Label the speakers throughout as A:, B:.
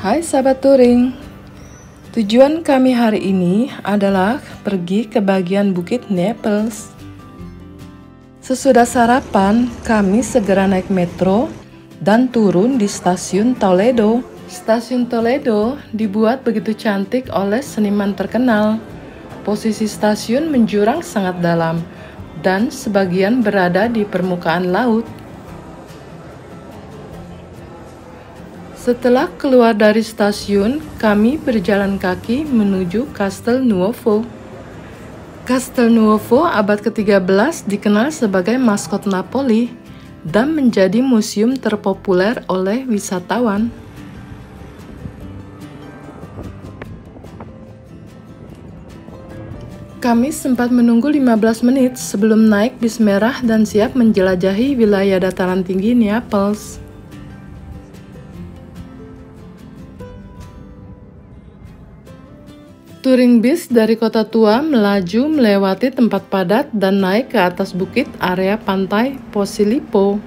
A: Hai sahabat touring, tujuan kami hari ini adalah pergi ke bagian Bukit Naples. Sesudah sarapan, kami segera naik metro dan turun di stasiun Toledo. Stasiun Toledo dibuat begitu cantik oleh seniman terkenal. Posisi stasiun menjurang sangat dalam dan sebagian berada di permukaan laut. Setelah keluar dari stasiun, kami berjalan kaki menuju Castel Nuovo. Castel Nuovo abad ke-13 dikenal sebagai maskot Napoli dan menjadi museum terpopuler oleh wisatawan. Kami sempat menunggu 15 menit sebelum naik bis merah dan siap menjelajahi wilayah dataran tinggi Naples. Touring bis dari kota tua melaju melewati tempat padat dan naik ke atas bukit area pantai Posillipo.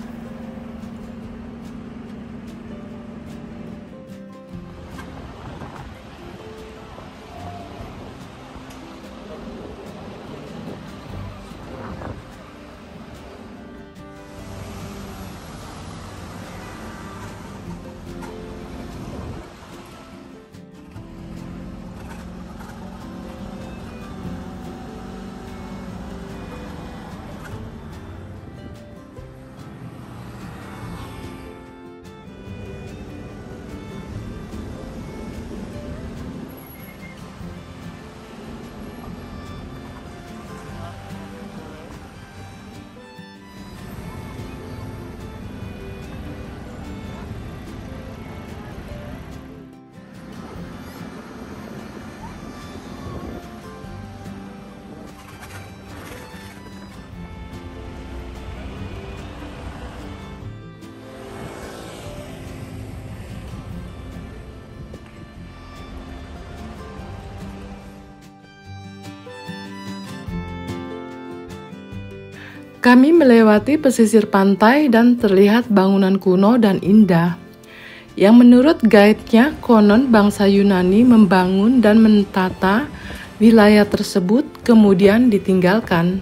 A: Kami melewati pesisir pantai dan terlihat bangunan kuno dan indah. Yang menurut guide-nya konon bangsa Yunani membangun dan mentata wilayah tersebut kemudian ditinggalkan.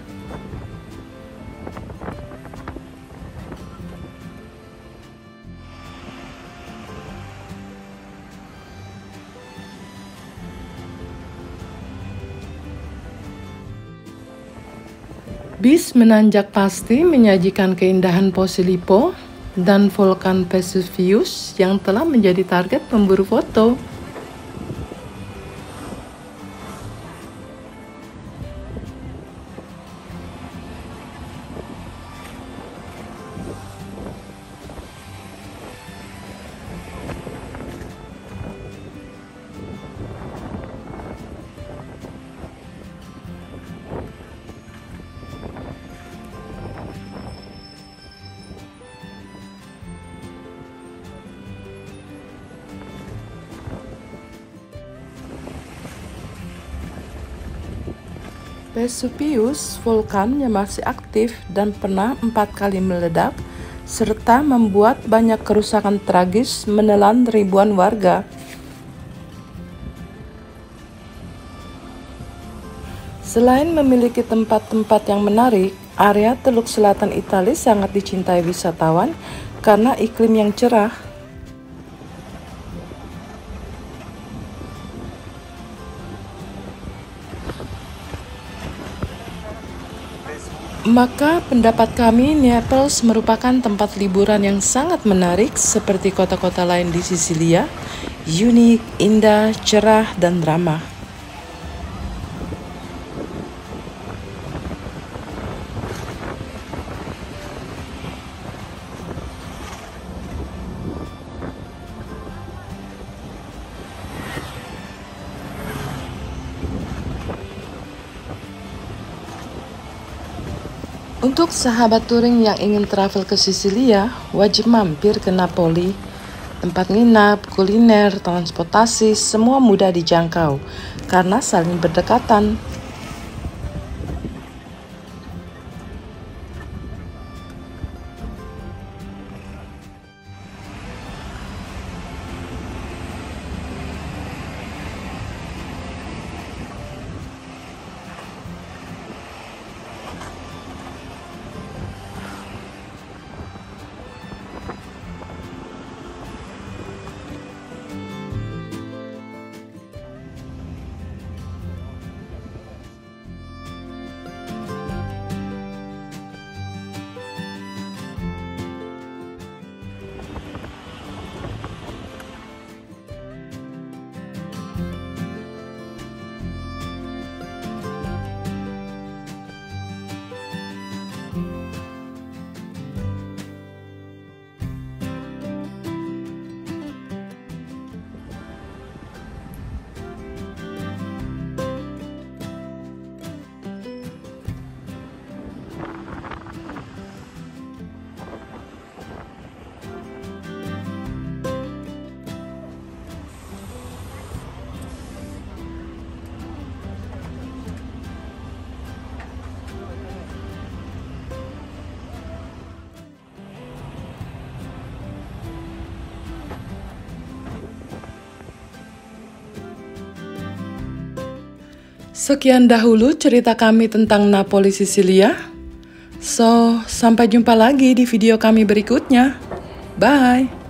A: Bis menanjak pasti menyajikan keindahan Posillipo dan Vulkan Vesuvius yang telah menjadi target pemburu foto. Vesuvius, vulkan yang masih aktif dan pernah empat kali meledak, serta membuat banyak kerusakan tragis menelan ribuan warga. Selain memiliki tempat-tempat yang menarik, area Teluk Selatan Italia sangat dicintai wisatawan karena iklim yang cerah Maka pendapat kami Naples merupakan tempat liburan yang sangat menarik seperti kota-kota lain di Sisilia, unik, indah, cerah, dan ramah. Untuk sahabat touring yang ingin travel ke Sisilia, wajib mampir ke Napoli. Tempat nginap, kuliner, transportasi, semua mudah dijangkau karena saling berdekatan. Sekian dahulu cerita kami tentang Napoli Sicilia. So, sampai jumpa lagi di video kami berikutnya. Bye.